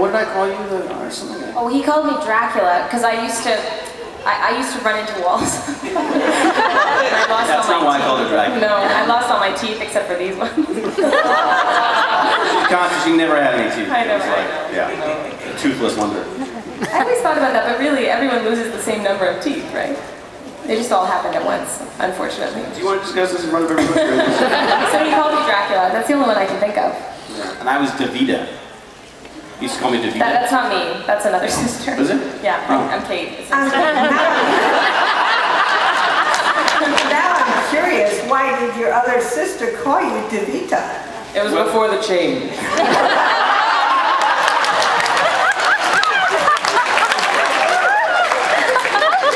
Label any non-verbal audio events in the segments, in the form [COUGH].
what did I call you? The, or something? Oh, he called me Dracula because I used to, I, I used to run into walls. [LAUGHS] I lost That's all not my why I called her Dracula. No, I lost all my teeth except for these ones. Conscious, she never had any teeth. I know, It was like, yeah, a toothless wonder. I always thought about that, but really, everyone loses the same number of teeth, right? They just all happened at once, unfortunately. Do you want to discuss this in front of everybody? [LAUGHS] So he called me Dracula. That's the only one I can think of. Yeah. And I was Davida. He used to call me Davida. That, that's not me. That's another sister. Is it? Yeah, Oh. I'm, I'm Kate. Um, [LAUGHS] Now I'm curious, why did your other sister call you Davida? It was before the change. [LAUGHS]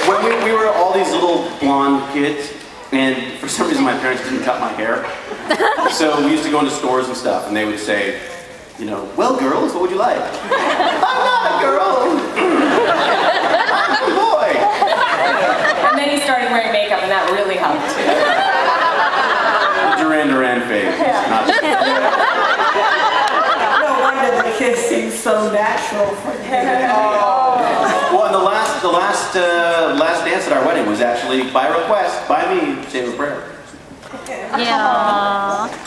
when we, we were all these little blonde kids, and for some reason my parents didn't cut my hair. So we used to go into stores and stuff, and they would say, you know, well, girls, what would you like? [LAUGHS] I'm not a girl. I'm a boy. And then he started wearing makeup, and that really helped too. The Duran Duran phase. Not [LAUGHS] No wonder the kiss seems so natural for you. Well, and the last, the last, uh, last dance at our wedding was actually by request, by me, Save a Prayer. Yeah. Aww.